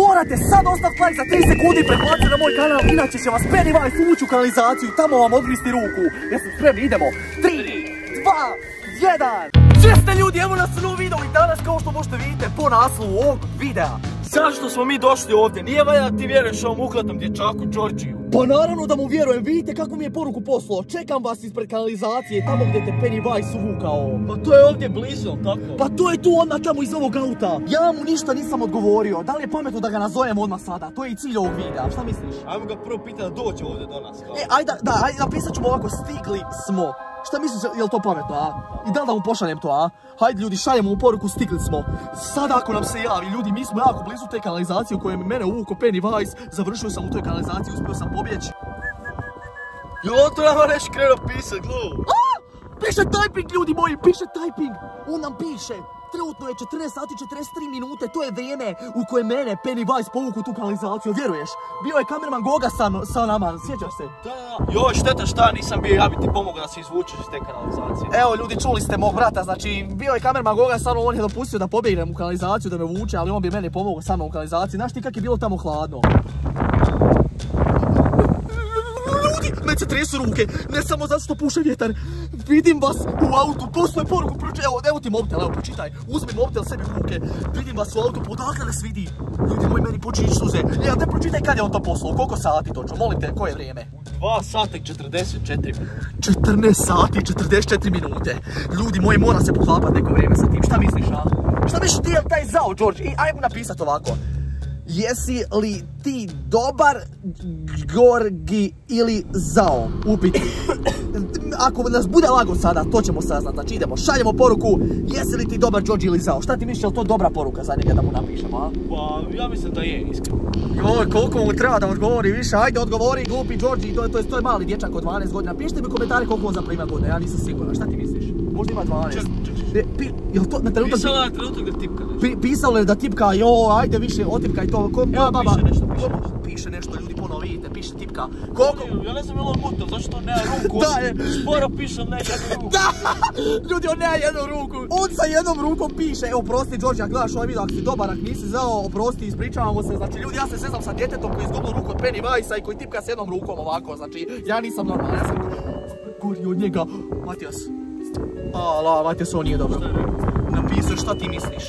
morate sad ostaviti like za 3 sekundi i na moj kanal, inače će vas Pennywise ući u kanalizaciju i tamo vam odgristi ruku. Jesu spremni, idemo. 3, 2, 1. Sve ste ljudi, evo nas u novom videu i danas kao što možete vidite po naslovu ovog videa. Zašto smo mi došli ovdje? Nije valja ti vjeruješ ovom ukladnom dječaku Đorđiju. Pa naravno da mu vjerujem, vidite kako mi je poruku poslao. Čekam vas ispred kanalizacije, tamo gdje te Pennywise uvukao. Pa to je ovdje blizu, tako? Pa to je tu odmah tamo iz ovog auta. Ja mu ništa nisam odgovorio. Da li je pametno da ga nazovem odmah sada? To je i cilj ovog videa, šta misliš? Ajmo ga prvo pitati da dođe ovdje do nas. kao. E, ajde, da, ajde, napisat ćemo ovako, stigli smo. Šta misliš, je li to pametno, a? I da li da mu pošaljem to, a? Hajde ljudi, šaljemo mu poruku, stigli smo. Sada ako nam se javi, ljudi, mi smo jako blizu te kanalizacije u kojoj je mene uvuko Pennywise. Završio sam u toj kanalizaciji, uspio sam pobjeći. Jo, to nama nešto krenuo pisat, glu. Piše typing, ljudi moji, piše typing. On nam piše. Trenutno je 14 sati 43 minute, to je vrijeme u koje mene Pennywise povuku tu kanalizaciju, vjeruješ? Bio je kamerman Goga sa, sa nama, sjećaš se? Da, joj, šteta šta, nisam bio, ja bi ti pomogao da se izvučeš iz te kanalizacije. Evo ljudi, čuli ste mog brata, znači bio je kamerman Goga sa mnom, on je dopustio da pobjegnem u kanalizaciju, da me vuče, ali on bi meni pomogao sa mnom u kanalizaciji. Znaš ti kak je bilo tamo hladno? Ljudi, meni se tresu ruke, ne samo zato što puše vjetar. Vidim vas u autu, postoje poruku, proči- evo, evo ti mobitel, evo, pročitaj. Uzmi mobitel sebi u ruke, vidim vas u autu, podakle nas vidi. Ljudi moji, meni počinju suze. Ja, te pročitaj kad je on to poslao, koliko sati točno, molim te, koje je vrijeme? 2 sata i 44 minuta. 14 sati i 44 minute. Ljudi moji, mora se poklapat neko vrijeme sa tim. Šta misliš, a? Šta misliš ti taj zao, George? I ajmo napisat ovako. Jesi li ti dobar, Gorgi ili zao? Upit. Ako nas bude lago sada, to ćemo saznat. Znači idemo, šaljemo poruku. Jesi li ti dobar, George ili zao? Šta ti misliš, je li to dobra poruka za njega da mu napišemo, a? Pa, ja mislim da je, iskreno. Joj, koliko mu treba da odgovori više, ajde odgovori glupi Đorđi, to je, to je, to je mali dječak od 12 godina. Pišite mi komentari koliko on zapravo ima godina, ja nisam siguran, šta ti misliš? Možda ima 12. Ček, ček, ček. E, pi, jel to na trenutak... Pisala trenutak da tipka nešto. Pi, pisalo je da tipka, jo, ajde više, otipkaj to, ko, moja baba... piše nešto, piše nešto. piše nešto, ljudi puno vidite, piše tipka. Koliko... Ja ne znam je li on mutel, zašto on nema ruku? Da, je. Sporo piše, ali ne jednu ruku. Da! Ljudi, on nema jednu ruku. On sa jednom rukom piše. Evo, prosti, Đorđe, ako gledaš ovaj video, ako si dobar, ako nisi znao, oprosti, ispričavamo se. Znači, ljudi, ja se sezam sa djetetom koji je izgubio ruku od Pennywise i koji tipka s jednom rukom ovako. Znači, ja nisam normalan, ja sam gori od njega. Matijas. Ala, Matijas, ovo nije dobro. Napisao šta ti misliš.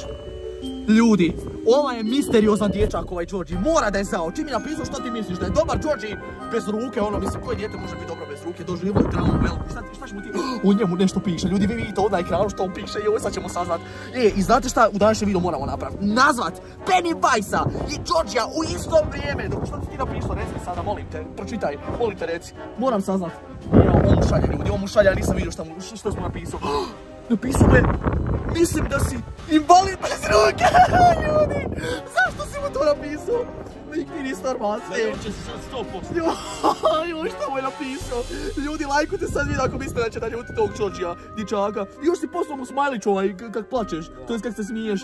Ljudi, ova je misteriozan dječak ovaj Đorđi, mora da je zao. Čim mi napisao šta ti misliš, da je dobar Đorđi bez ruke, ono, mislim, koje dijete može biti dobro bez ruke, doživio je traumu veliku, šta, ti- šta će mu ti, u njemu nešto piše, ljudi vi vidite ovo na ekranu što on piše i ovo sad ćemo saznat. E, i znate šta u današnjem videu moramo napraviti? Nazvat Pennywise-a i Đorđija u isto vrijeme, dok šta ti ti napisao, reci mi sada, molim te, pročitaj, molim te reci, moram saznat. Evo, on mu šalje ljudi, on mu šalje, ja nisam vidio šta, mu, šta, smo napisao. Napisao je, mislim da si invalid bez ruke, ljudi, zašto si mu to napisao? Nik ti nisi normalan, će se sad 100%. Joj, joj, što mu je napisao? Ljudi, lajkujte sad video ako mislite da će da ljuti tog čočija, dičaka. I još si poslao mu smajlić ovaj, kak plačeš, to jest kak se smiješ.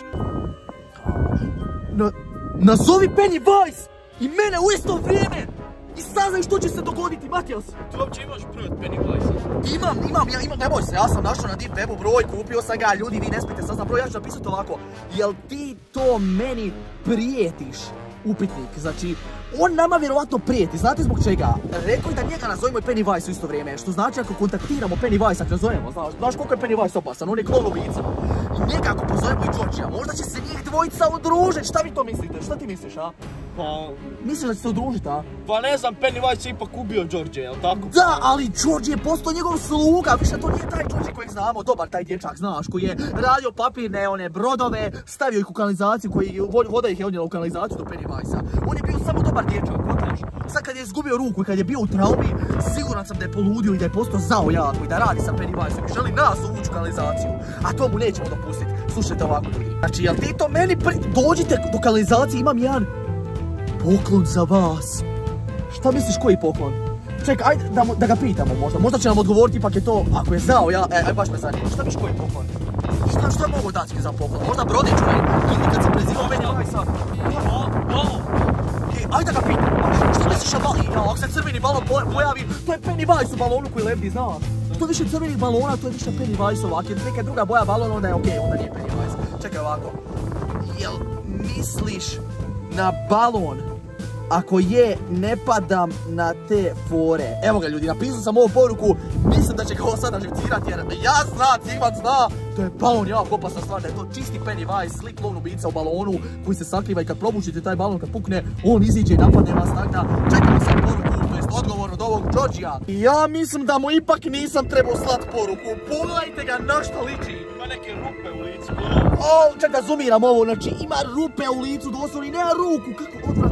Na, nazovi Pennywise i mene u isto vrijeme i saznaj što će se dogoditi, Matijas. Ti uopće imaš broj od Pennywise? Imam, imam, ja imam, ne boj se, ja sam našao na Deep Webu broj, kupio sam ga, ljudi vi ne smijete saznat broj, ja ću napisati ovako. Jel ti to meni prijetiš? Upitnik, znači, on nama vjerovatno prijeti, znate zbog čega? Rekao je da njega nazovemo i Pennywise u isto vrijeme, što znači ako kontaktiramo Pennywise, ako nazovemo, znaš, znaš koliko je Pennywise opasan, on je klon ubica. I njega ako pozovemo i Georgija, možda će se njih dvojica udružiti, šta vi to mislite, šta ti misliš, a? Pa, Misliš da će se udružiti, a? pa ne znam, Pennywise je ipak ubio Đorđe, jel tako? Da, ali George je postao njegov sluga, više to nije taj George kojeg znamo, dobar taj dječak, znaš, koji je radio papirne one brodove, stavio ih u kanalizaciju, koji vo- voda ih je odnijela u kanalizaciju do Pennywise-a. On je bio samo dobar dječak, kotaš. Sad kad je izgubio ruku i kad je bio u traumi, siguran sam da je poludio i da je postao zao jako i da radi sa Pennywise-om i želi nas uvući u kanalizaciju. A to mu nećemo dopustiti. Slušajte ovako ljudi. Znači, jel ti to meni pri... Dođite do kanalizacije, imam jedan poklon za vas. Šta misliš koji poklon? Čekaj, ajde da, da ga pitamo možda. Možda će nam odgovoriti ipak je to, ako je znao, ja, e, aj baš me zanima. Šta misliš koji poklon? Šta, šta mogu dati za poklon? Možda brodić onaj, ili kad se prezivao Pennywise-a. A, ovo, E, ajde da ga pitamo baš. Šta misliš o balonu? Ja, ako se crveni balon po- pojavi, to je Pennywise u balonu koji lebdi. To je više crvenih balona, to je više Pennywise-ova. Ako je neka druga boja balona, onda je okej, onda nije Pennywise. Čekaj ovako. Jel misliš na balon. Ako je, ne padam na te fore. Evo ga ljudi, napisao sam ovu poruku, mislim da će ga ovo sada živcirati jer ja znam, Cigman zna, to je balon jako opasna stvar, da je to čisti Pennywise, slik lovnu ubica u balonu koji se sakriva i kad probušite taj balon, kad pukne, on iziđe i napadne vas, tako da čekamo sad poruku, to jest odgovor od ovog Georgija. Ja mislim da mu ipak nisam trebao slat poruku, pogledajte ga na što liči. Ima neke rupe u licu. O, čak da zoomiram ovo, znači ima rupe u licu doslovno i nema ruku, kako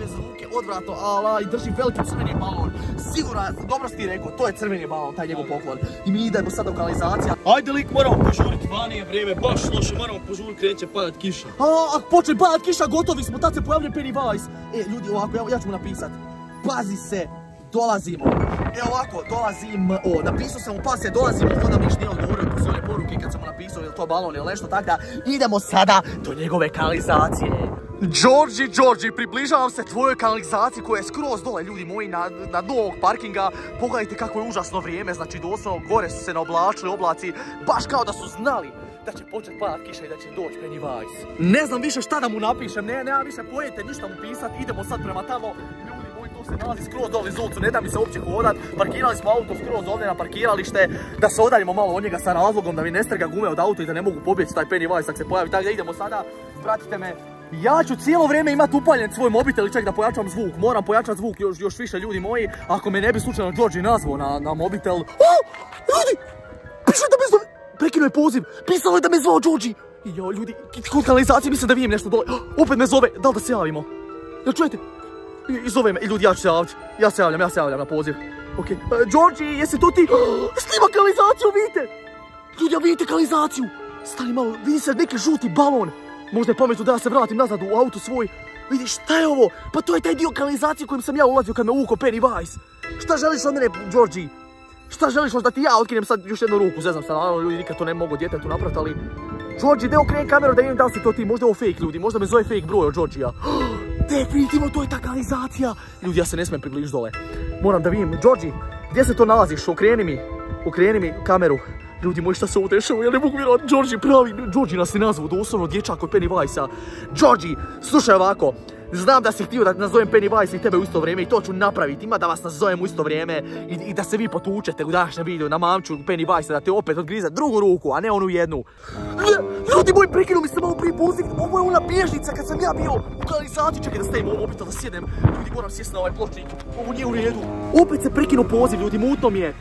bez ruke, odvratno, ala i drži veliki crveni balon. Sigurno, dobro si ti rekao, to je crveni balon, taj njegov poklon. I mi idemo sad lokalizacija. Ajde lik, moramo požuriti, vani je vrijeme, baš loše, moramo požuriti, kreće padat kiša. A, ako počne padat kiša, gotovi smo, tad se pojavlja Pennywise. E, ljudi, ovako, ja, ja ću mu napisat. Pazi se, dolazimo. E ovako, dolazim, o, napisao sam mu se, dolazimo, onda mi nije odgovorio poslije one poruke kad sam mu napisao je to balon ili nešto, tako da idemo sada do njegove kanalizacije. Georgi, Georgi, približavam se tvojoj kanalizaciji koja je skroz dole, ljudi moji, na, na dnu ovog parkinga. Pogledajte kako je užasno vrijeme, znači doslovno gore su se naoblačili oblaci, baš kao da su znali da će počet padat kiša i da će doći Pennywise. Ne znam više šta da mu napišem, ne, nema više pojete ništa mu pisat, idemo sad prema tamo. Ljudi moji, to se nalazi skroz dole iz ne da mi se uopće hodat. Parkirali smo auto skroz ovdje na parkiralište, da se odaljimo malo od njega sa razlogom, da mi ne strga gume od auta i da ne mogu pobjeći taj Pennywise ako se pojavi. Tako da idemo sada, pratite me, ja ću cijelo vrijeme imati upaljen svoj mobitel i čak da pojačam zvuk. Moram pojačati zvuk još, još više ljudi moji. Ako me ne bi slučajno Georgie nazvao na, na mobitel. O, ljudi! Piše da me zove... Prekinuo je poziv. Pisalo je da me zvao Georgie. I jo, ljudi, kod kanalizacije mislim da vidim nešto dole. Opet me zove. Da li da se javimo? Jel čujete? I, i zove me. I ljudi, ja ću se javiti. Ja se javljam, ja se javljam na poziv. Okej. Okay. Georgie, jesi to ti? Snima kanalizaciju, vidite! Ljudi, a vidite kanalizaciju? Stani malo, vidi se neki žuti balon. Možda je pametno da ja se vratim nazad u auto svoj. Vidi šta je ovo? Pa to je taj dio kanalizacije kojim sam ja ulazio kad me uko Pennywise. Šta želiš od mene, Georgie? Šta želiš možda ti ja otkinem sad još jednu ruku? Zeznam se, naravno ljudi nikad to ne mogu djetetu napraviti, ali... Georgie, gdje okrenem kameru da vidim da li si to ti, možda je ovo fake ljudi, možda me zove fake broj od Georgija. Definitivno to je ta kanalizacija. Ljudi, ja se ne smijem približiti dole. Moram da vidim, Georgie, gdje se to nalaziš? Okreni mi, okreni mi kameru. Ljudi moji šta se ovo dešava, ja ne mogu vjerovati, Georgie pravi, Georgie nas je nazvao doslovno dječak od Pennywise-a. Georgie, slušaj ovako, znam da si htio da nazovem Pennywise i tebe u isto vrijeme i to ću napraviti, ima da vas nazovem u isto vrijeme i, i da se vi potučete u današnjem videu na mamču Pennywise da te opet odgrize drugu ruku, a ne onu jednu. Ljudi moji, prekinu mi se malo prije poziv, ovo je ona bježnica kad sam ja bio u kanalizaciji, čekaj da stavim ovo mobitel da sjednem, ljudi moram sjesti na ovaj pločnik, ovo nije u redu. Opet se prekinuo poziv, ljudi, mutno mi je.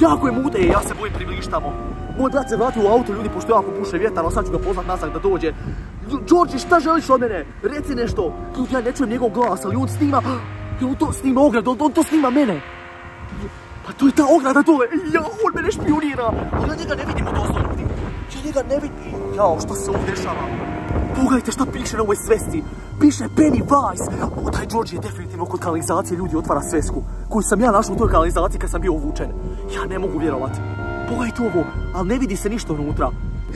Jako je mute, ja se bojim približiti tamo. Moj brat se vratio u auto, ljudi, pošto jako puše vjetar, ali sad ću ga pozvat nazad da dođe. Georgie, šta želiš od mene? Reci nešto. Ljudi, ja ne čujem njegov glas, ali on snima... On to snima ogradu, on, to snima mene. Pa to je ta ograda dole. Ja, on mene špionira. Ja njega ne vidimo doslovno, Ja njega ne vidim. Jao, što se ovdje dešava? Pogledajte šta piše na ovoj svesci. Piše Pennywise. O, taj George je definitivno kod kanalizacije ljudi otvara svesku. Koju sam ja našao u toj kanalizaciji kad sam bio uvučen. Ja ne mogu vjerovati. Pogledajte ovo, ali ne vidi se ništa unutra.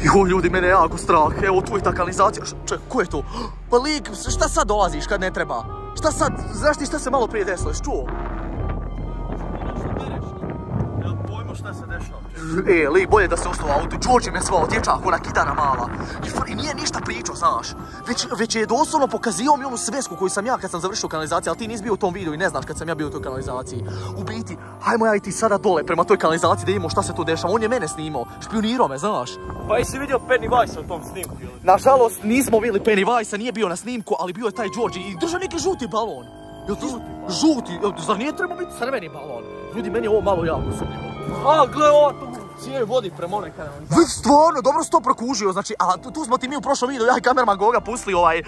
Jo, ljudi, mene je jako strah. Evo, tu je ta kanalizacija. Ček, ko je to? Pa lik, šta sad dolaziš kad ne treba? Šta sad, znaš ti šta se malo prije desilo, čuo? E, lik, bolje da se ostao u autu. George me zvao, dječak, ona kitara mala. I, fr- i nije ništa pričao, znaš. Već, već je doslovno pokazio mi onu svesku koju sam ja kad sam završio kanalizaciju, ali ti nisi bio u tom videu i ne znaš kad sam ja bio u toj kanalizaciji. U biti, hajmo ja i ti sada dole prema toj kanalizaciji da vidimo šta se tu dešava. On je mene snimao, špionirao me, znaš. Pa jesi vidio Pennywise u tom snimku ili? Nažalost, nismo vidjeli Pennywise-a, nije bio na snimku, ali bio je taj George i držao neki žuti balon. Jel žuti? Zar nije trebao biti crveni balon? Ljudi, meni je ovo malo jako sumnjivo. A, gle ovo, cijeli vodi prema onoj kanalizaciji. Već stvarno, dobro si to prokužio, znači, a tu, tu smo ti mi u prošlom videu, ja i kamerman Goga pustili ovaj,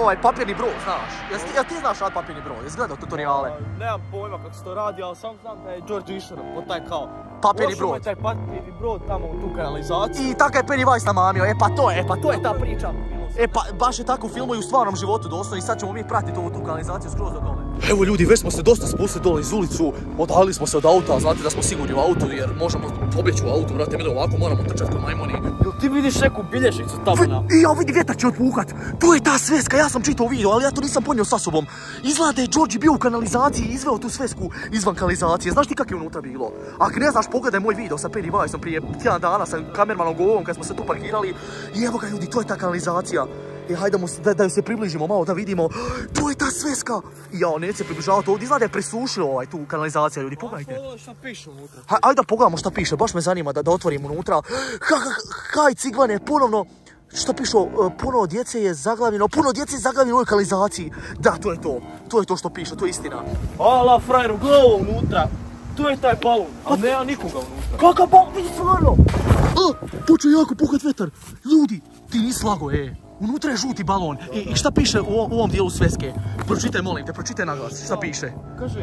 ovaj papirni brod, znaš. Jel ti, jel ti znaš rad papirni brod, jesi gledao tutoriale? Nemam pojma kako se to radi, ali sam znam da je George išao po taj kao... Papirni brod. taj papirni brod tamo u tu kanalizaciju. I tako je Pennywise namamio, e pa to je, e pa to je ta priča. E pa, baš je tako filmu i u stvarnom životu doslovno i sad ćemo mi pratiti ovu tu kanalizaciju skroz do dole. Evo ljudi, već smo se dosta spustili dole iz ulicu, odalili smo se od auta, znate da smo sigurni u autu jer možemo pobjeći u auto, brate, mi ovako moramo trčati ko majmoni. Jel ti vidiš neku bilježnicu tamo na... I ja vidi vjetar će otpuhat. To je ta sveska, ja sam čitao video, ali ja to nisam ponio sa sobom. Izgleda da je Georgie bio u kanalizaciji i izveo tu svesku izvan kanalizacije. Znaš ti kak je unutra bilo? Ako ne znaš, pogledaj moj video sa Pennywiseom prije tjedan dana sa kamermanom Govom kad smo se tu parkirali. I evo ga ljudi, to je ta kanalizacija. I hajdemo, da, da se približimo malo, da vidimo. To je ta sveska. I ja, neće se približavati ovdje. Izgleda da je presušilo ovaj, tu kanalizacija, ljudi. Pogledajte. Pogledaj šta piše unutra. Ha, ajde da pogledamo šta piše, baš me zanima da, da otvorim unutra. Ha, ha, haj cigvane, ponovno, šta piše, e, puno djece je zaglavljeno, puno djece je zaglavljeno u ovoj kanalizaciji. Da, to je to, to je to što piše, to je istina. Ala, frajeru, glavo unutra. Tu je taj balon, a nema nikoga unutra. Kakav bal, vidi stvarno! A, počeo jako puhat vetar. Ljudi, ti nisi lago, e. Unutra je žuti balon. I, i šta piše u, ovom- u ovom dijelu sveske? Pročitaj, molim te, pročitaj naglas, šta piše. Kaže,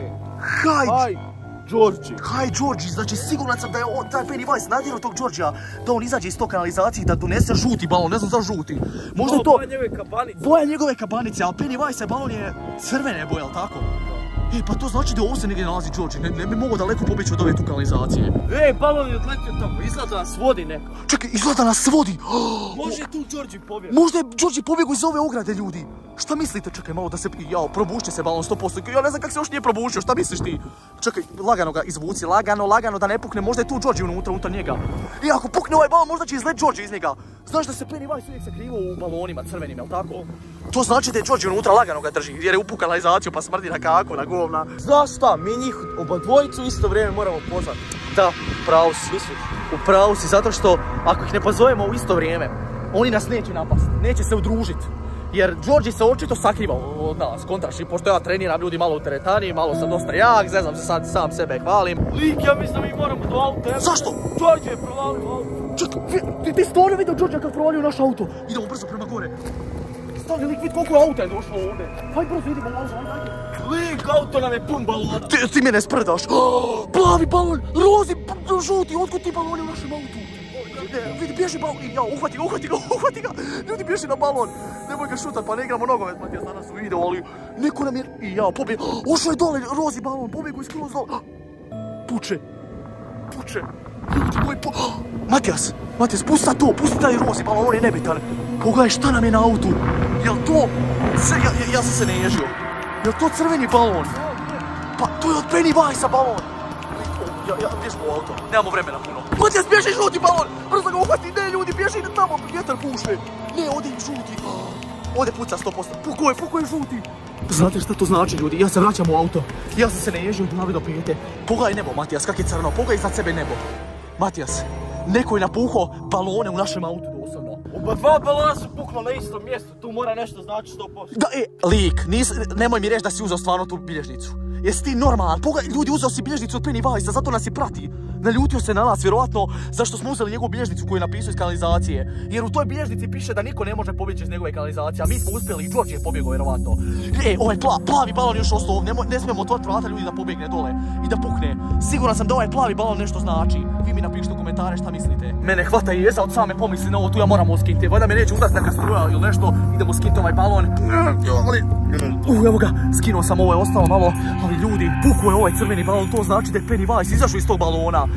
aj, Đorđi. Haj Đorđi, znači siguran sam da je on, taj Pennywise nadjerao tog Đorđija, da on izađe iz tog kanalizacije i da donese žuti balon, ne znam za žuti. Možda je to Ovo njegove kabanice. boja njegove kabanice, ali Pennywise balon je crvene boje, ali tako? E, pa to znači da ovo se negdje nalazi Đorđi, ne, ne bi mogao daleko pobjeći od ove tu kanalizacije. Ej, balon je odletio tamo, izgleda da nas vodi neko. Čekaj, izgleda nas vodi! Može tu Đorđi pobjeti. Možda je Đorđe pobjegao iz ove ograde, ljudi. Šta mislite? Čekaj, malo da se... Jao, probušće se balon 100%. Ja ne znam kako se još nije probušio, šta misliš ti? Čekaj, lagano ga izvuci, lagano, lagano da ne pukne. Možda je tu Đorđe unutra, unutar njega. I ako pukne ovaj balon, možda će izlet Đorđe iz njega. Znaš da se Pennywise uvijek sakrivao u balonima crvenim, jel tako? To znači da je Đorđe unutra, lagano ga drži, jer je upukao kanalizaciju pa smrdi na kako, na govna. Znaš šta, mi njih oba dvojicu u isto vrijeme moramo pozvati. Da, pravo si. Misliš? U pravu si, zato što ako ih ne pozovemo u isto vrijeme, oni nas neće napast, neće se udružit. Jer Đorđe se očito sakriva od nas, kontraš, i pošto ja treniram ljudi malo u teretani, malo sam dosta jak, zezam se sad sam sebe hvalim. Lik, ja mislim da mi moramo do auta. evo. Zašto? Đorđe je provalio auto. Čekaj, ti, ti stvarno vidio Đorđe kad provalio naš auto? Idemo brzo prema gore. Stani lik, vidi koliko auta je došlo ovdje. Hajde brzo idemo u auto, ajde, ajde. Lik, auto nam je pun balona. Ti, ti mene sprdaš. Plavi balon, rozi, žuti, otkud ti baloni u našem autu? Ne, vidi, bježi balon, ja, uhvati ga, uhvati ga, uhvati ga. Ljudi, bježi na balon. Nemoj ga šutat, pa ne igramo nogomet, Matijas, danas u videu, ali neko nam je, i ja, pobje, ušao je dole, rozi balon, pobjegu skroz dole. Puče, puče. Ljudi moji, pu... Matijas, Matijas, pusti sad to, pusti taj rozi balon, on je nebitan. Pogledaj šta nam je na autu. Jel to, se, ja, ja, ja sam se ne ježio. Jel to crveni balon? Pa to je od Pennywise balon! Ja, ja, bježimo u auto, nemamo vremena puno. Matijas, bježi žuti balon! Brzo ga uhvati, ne ljudi, bježi na tamo, vjetar puše. Ne, ode im žuti. Ode puca 100%. Puko je, puko je žuti. Znate šta to znači ljudi? Ja se vraćam u auto. Ja sam se ne ježio od glavi do pete. Pogledaj nebo, Matijas, kak je crno. Pogledaj iznad sebe nebo. Matijas, neko je napuhao balone u našem autu. Oba dva balona su pukla na istom mjestu, tu mora nešto znači 100%. Da, e, lik, nis, nemoj mi reći da si uzeo stvarno tu bilježnicu. Jesi ti normalan? Pogledaj, ljudi, uzeo si bilježnicu od Pennywise, zato nas i prati. Naljutio se na nas, vjerovatno, zašto smo uzeli njegovu bilježnicu koju je napisao iz kanalizacije. Jer u toj bilježnici piše da niko ne može pobjeći iz njegove kanalizacije, a mi smo uspjeli i George je pobjegao, vjerovatno. E, ovaj pla, plavi balon još ostao ovdje, nemoj- ne smijemo otvoriti vrata ljudi da pobjegne dole i da pukne. Siguran sam da ovaj plavi balon nešto znači. Vi mi napišite u komentare šta mislite. Mene hvata i jeza od same pomisli na ovo, tu ja moram skinti. Valjda me neće udati neka struja ili nešto, idemo skinti ovaj balon. Uh, evo ga, skinuo sam ovo je ostalo malo, ali ljudi, puku je ovaj crveni balon, to znači da je Pennywise izašao iz tog balona.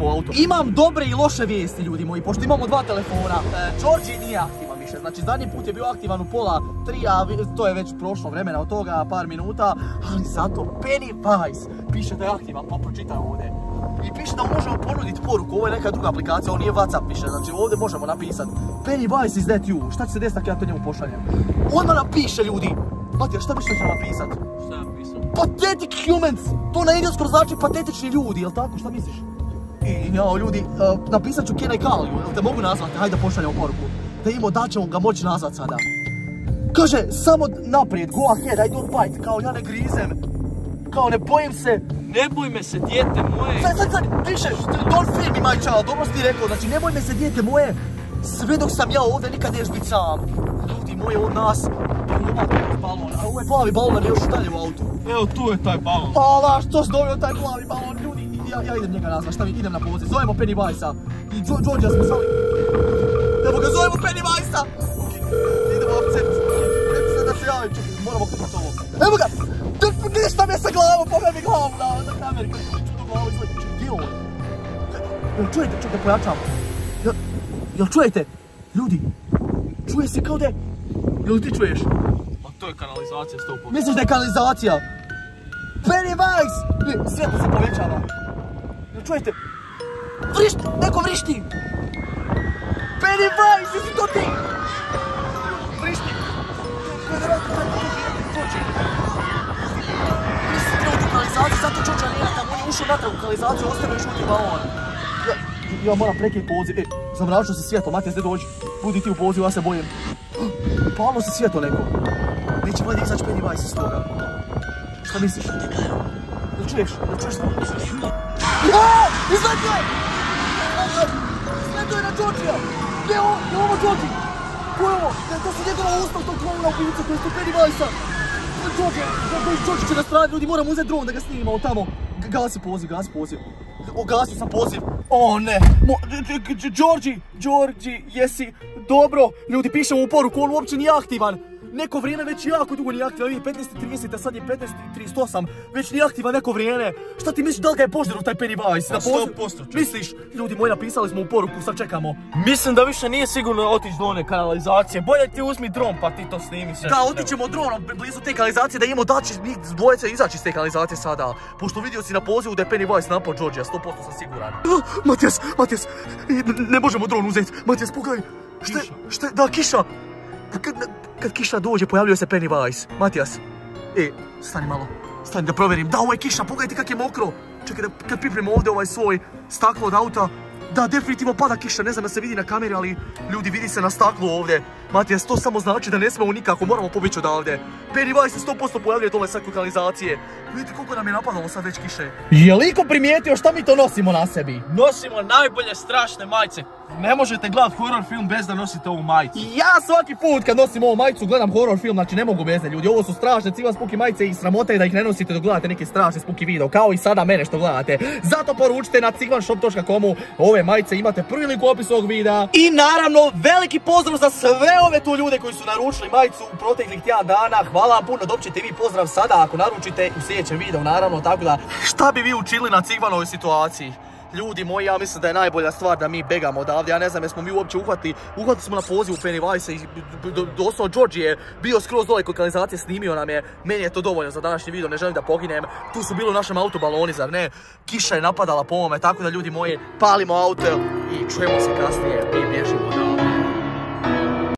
U auto. Imam dobre i loše vijesti, ljudi moji, pošto imamo dva telefona. E, Georgie nije aktivan više, znači zadnji put je bio aktivan u pola tri, a to je već prošlo vremena od toga, par minuta, ali zato Pennywise piše da je aktivan, pa pročitaj ovdje. I piše da možemo ponuditi poruku, ovo je neka druga aplikacija, ovo nije Whatsapp više, znači ovdje možemo napisati Pennywise is that you, šta će se desiti ako ja to njemu pošaljem? Odmah nam piše ljudi, Matija, šta misliš da napisat? Šta je napisao? Pathetic humans! To na engleskom znači patetični ljudi, jel tako? Šta misliš? I jao ljudi, uh, napisat ću call you, jel te mogu nazvati? Hajde da pošaljemo poruku. Da imamo da ćemo ga moći nazvat sada. Kaže, samo naprijed, go ahead, I don't bite, kao ja ne grizem. Kao ne bojim se, Ne boj me se, dijete moje. Sad, sad, sad, piše, don't fear me my child, dobro si ti rekao, znači nemoj me se dijete moje, sve dok sam ja ovdje nikad neš biti sam. Ljudi moji, od nas, balon, balon, a ovo je plavi balon, još dalje u autu. Evo tu je taj balon. Ala, što si dobio taj plavi balon, ljudi, ja, ja idem njega nazvat, šta mi, idem na poziv, zovemo Pennywise-a i Georgia smo sali. Evo ga, zovemo Pennywise-a! Idemo opcet, neću se da se javim, čekaj, moramo kupiti ovo. Evo ga, ništa me sa glavom, pogledaj mi glavu na, na kameri, kako ću tu glavu izgledati, čekaj, gdje je on? Jel čujete, čekaj, pojačam. Jel, jel čujete? Ljudi, čuje se kao da je... Jel ti čuješ? Ma to je kanalizacija 100%. Misliš da je kanalizacija? Pennywise! Ne, svjetlo se povećava. Čujete? Vrišti, neko vrišti! Pennywise, jesi to ti? trebao tu kanalizaciju, zato Đorđa nije tamo, on je ušao natrag u kanalizaciju, ostavio još šuti balon. Ja, ja moram prekinuti poziv. E, zamračio se svjetlo, Matijas, ne dođi. Budi ti u pozivu, ja se bojim. Palilo se svjetlo neko. Neće valjda izaći Pennywise iz toga. Šta misliš? Jel čuješ? Jel čuješ šta misliš? Ja! Izletio je! Izletio je na Đorđija! Gdje je ovo? Je ovo Đorđi? Ko je ovo? Ne, to su njegova usta tog klovna ubijica, to je tu Pennywise-a! To je Đorđe! Đorđe će nas raditi, ljudi, moramo uzeti dron da ga snimamo tamo. G- Gasi poziv, gasi poziv. Sam poziv. O ne! Đorđi, Đorđi, jesi dobro? Ljudi, pišemo u poruku, on uopće nije aktivan. Neko vrijeme već jako dugo nije aktivan, vidi 15.30, a sad je 15.38, već nije aktivan neko vrijeme. Šta ti misliš, da li ga je poždero taj Pennywise? Pa Na poziv- 100% čovječe. Misliš? Ljudi moji, napisali smo u poruku, sad čekamo. Mislim da više nije sigurno otići do one kanalizacije. Bolje ti uzmi dron pa ti to snimi sve. Da, otićemo dronom blizu te kanalizacije da imamo da će njih dvojice izaći iz te kanalizacije sada. Pošto vidio si na pozivu da je Pennywise napao Georgia, 100% sam siguran. Matijas, Matijas, ne možemo dron uzeti. Matijas, pogledaj. Šta, je- šta, je- da, kiša. Kad, kiša dođe, pojavljuje se Pennywise. Matijas, e, stani malo. Stani da provjerim. Da, ovo je kiša, pogledajte kak je mokro. Čekaj da kad pripremimo ovdje ovaj svoj staklo od auta. Da, definitivno pada kiša, ne znam da se vidi na kameri, ali ljudi vidi se na staklu ovdje. Matijas, to samo znači da ne smemo nikako, moramo pobjeći odavde. Pennywise se 100% pojavljuje dole sa kanalizacije. Vidite koliko nam je napadalo sad već kiše. Je li iko primijetio šta mi to nosimo na sebi? Nosimo najbolje strašne majice. Ne možete gledat horror film bez da nosite ovu majicu. Ja svaki put kad nosim ovu majicu gledam horror film, znači ne mogu bez nje ljudi. Ovo su strašne civa spuki majice i sramota je da ih ne nosite dok gledate neke strašne spuki video, kao i sada mene što gledate. Zato poručite na cigvanshop.comu ove majice, imate priliku u opisu ovog videa. I naravno, veliki pozdrav za sve ove tu ljude koji su naručili majicu u proteklih tjedan dana. Hvala puno, dobit ćete vi pozdrav sada ako naručite u sljedećem videu, naravno, tako da... Šta bi vi učili na Cigvanovoj situaciji? Ljudi moji, ja mislim da je najbolja stvar da mi begamo odavde, ja ne znam jesmo mi uopće uhvatili, uhvatili smo na pozivu Pennywise i doslovno George je bio skroz dole kod kanalizacije, snimio nam je, meni je to dovoljno za današnji video, ne želim da poginem, tu su bili u našem autu baloni, zar ne, kiša je napadala po ovome, tako da ljudi moji, palimo auto i čujemo se kasnije, mi bježimo odavde.